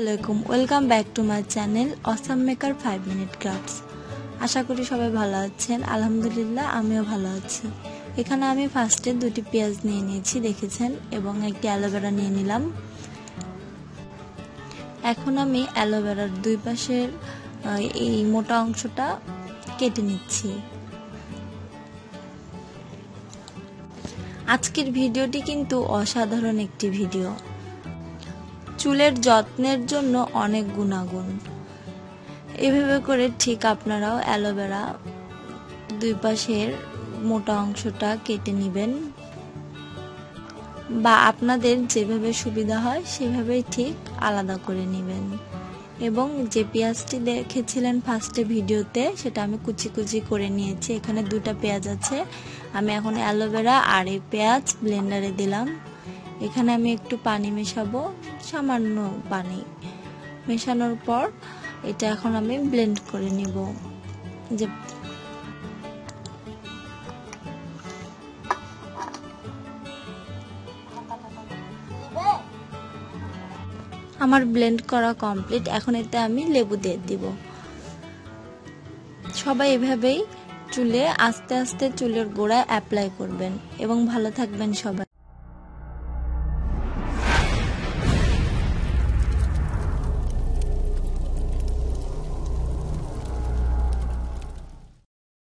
আলাইকুম welcome back to my channel awesome maker five minute crafts আশা করি সবাই ভালো আছেন। আলহামদুলিল্লাহ, আমিও ভালো আছি। এখানে আমি ফার্স্টে দুটি পেঁয়াজ নিয়ে নিয়েছি, দেখেছেন? এবং একটি অ্যালোভেরা নিয়ে নিলাম। এখন আমি অ্যালোভেরার দুই পাশের এই মোটা অংশটা কেটে নিচ্ছি। আজকের ভিডিওটি কিন্তু অসাধারণ একটি ভিডিও। চুলের যত্নের জন্য অনেক গুণাগুণ। এভাবে করে ঠিক আপনারাও অ্যালোভেরা দুই পাশের মোটা অংশটা কেটে নেবেন। বা আপনাদের যেভাবে সুবিধা হয় সেভাবেই ঠিক আলাদা করে নেবেন। এবং যে পেঁয়াজটি দেখেছিলেন ফার্স্টে ভিডিওতে, সেটা আমি কুচি কুচি করে নিয়েছি। এখানে দুটা পেঁয়াজ আছে। আমি এখন অ্যালোভেরা আর এই পেঁয়াজ ব্লেন্ডারে দিলাম। এখানে আমি একটু পানি মেশাবো, সামান্য পানি। মেশানোর পর এটা এখন আমি ব্লেন্ড করে নিব। যে আমার ব্লেন্ড করা কমপ্লিট এখন এতে আমি লেবু দিয়ে দিব। সবাই এভাবেই চুলে, আস্তে আস্তে চুলের গোড়ায় অ্যাপ্লাই করবেন। এবং ভালো থাকবেন সবাই।